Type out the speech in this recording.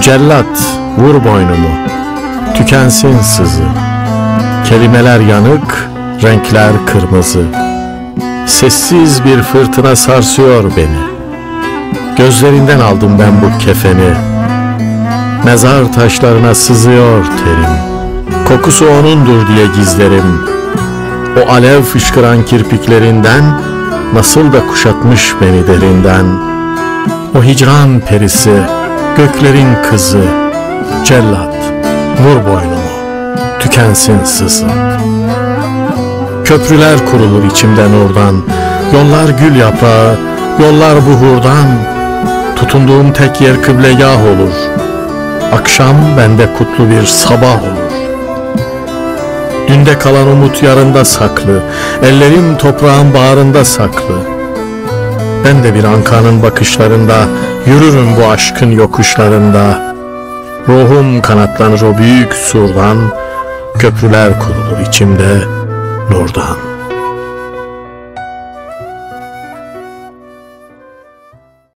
Cellat vur boynumu. Tükensin sızı. Kelimeler yanık Renkler kırmızı. Sessiz bir fırtına sarsıyor beni. Gözlerinden aldım ben bu kefeni. Mezar taşlarına sızıyor terim. Kokusu onundur diye gizlerim. O alev fışkıran kirpiklerinden Nasıl da kuşatmış beni derinden. O hicran perisi Göklerin kızı Cellat Vur boynumu Tükensin sızı. Köprüler kurulur içimden oradan Yollar gül yaprağı Yollar buhurdan. Tutunduğum tek yer kıblegah olur Akşam bende kutlu bir sabah olur. Dünde kalan umut yarında saklı Ellerim toprağın bağrında saklı Ben de bir ankanın bakışlarında Yürürüm bu aşkın yokuşlarında. Ruhum kanatlanır o büyük surdan Köprüler kurulur içimde nurdan